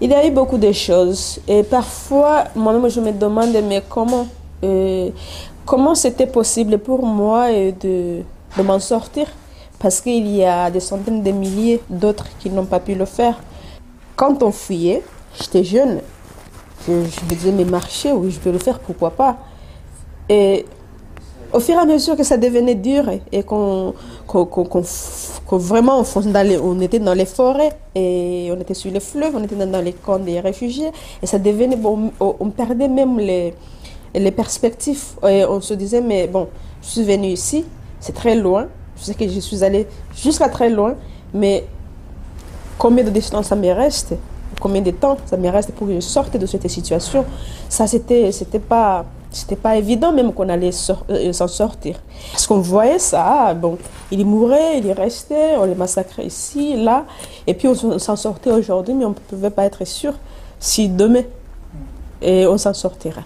Il y a eu beaucoup de choses. Et parfois, moi-même, je me demande, mais comment, euh, comment c'était possible pour moi euh, de, m'en sortir? Parce qu'il y a des centaines de milliers d'autres qui n'ont pas pu le faire. Quand on fuyait, j'étais jeune. Je, je me disais, mais marcher, oui, je peux le faire, pourquoi pas? Et au fur et à mesure que ça devenait dur et qu'on vraiment on, était dans les forêts et on était sur les fleuves, on était dans les camps des réfugiés et ça devenait bon, on perdait même les, les perspectives et on se disait mais bon, je suis venu ici, c'est très loin, je sais que je suis allé jusqu'à très loin, mais combien de distance ça me reste? Combien de temps ça me reste pour que je sorte de cette situation? Ça c'était c'était pas c'était pas évident même qu'on allait euh, s'en sortir. Parce qu'on voyait ça, bon, il mourait, il restait, on les massacrait ici, là, et puis on s'en sortait aujourd'hui, mais on ne pouvait pas être sûr si demain, et on s'en sortira.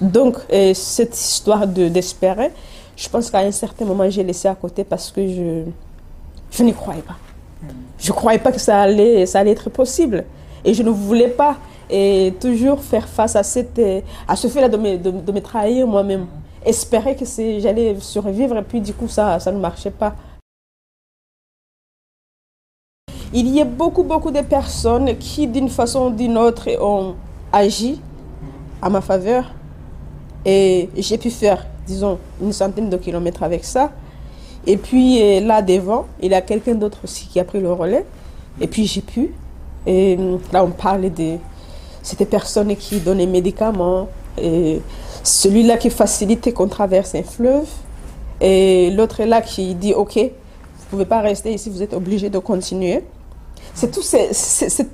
Donc, cette histoire d'espérer, je pense qu'à un certain moment, j'ai laissé à côté parce que je, je n'y croyais pas. Je ne croyais pas que ça allait, ça allait être possible. Et je ne voulais pas et toujours faire face à, cette, à ce fait-là de me, de, me trahir moi-même. Espérer que j'allais survivre et puis du coup ça, ça ne marchait pas. Il y a beaucoup, beaucoup de personnes qui d'une façon ou d'une autre ont agi à ma faveur et j'ai pu faire, disons, une centaine de kilomètres avec ça. Et puis là devant, il y a quelqu'un d'autre aussi qui a pris le relais. Et puis j'ai pu. Et là, on parle de c'était personne qui donnait médicaments. Et celui-là qui facilite qu'on traverse un fleuve. Et l'autre là qui dit, OK, vous ne pouvez pas rester ici, vous êtes obligé de continuer. C'est tout,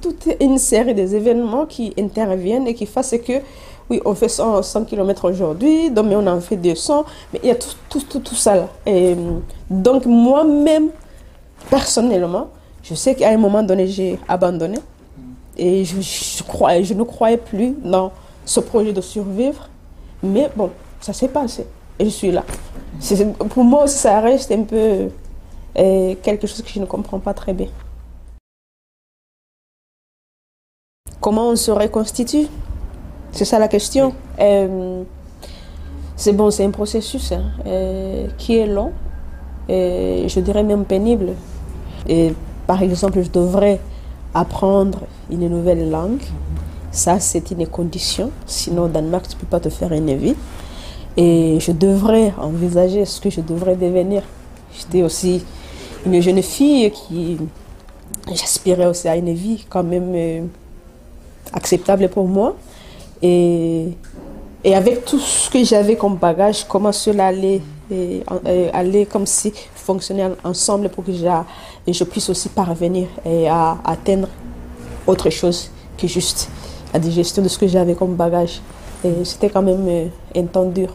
toute une série d'événements qui interviennent et qui font que, oui, on fait 100, 100 km aujourd'hui, mais on en fait 200, mais il y a tout, tout, tout, tout ça là. Donc moi-même, personnellement, je sais qu'à un moment donné, j'ai abandonné. Et je, je, je ne croyais plus dans ce projet de survivre. Mais bon, ça s'est passé. Et je suis là. Pour moi ça reste un peu euh, quelque chose que je ne comprends pas très bien. Comment on se reconstitue? C'est ça la question. Euh, c'est bon, c'est un processus hein, euh, qui est long, et je dirais même pénible. Et par exemple, je devrais apprendre une nouvelle langue. Ça, c'est une condition. Sinon, au Danemark, tu ne peux pas te faire une vie. Et je devrais envisager ce que je devrais devenir. J'étais aussi une jeune fille qui. J'aspirais aussi à une vie quand même euh, acceptable pour moi. Et, et avec tout ce que j'avais comme bagage, comment cela allait, euh, aller comme si fonctionner ensemble pour que je puisse aussi parvenir et à atteindre autre chose que juste la digestion de ce que j'avais comme bagage. Et c'était quand même euh, un temps dur.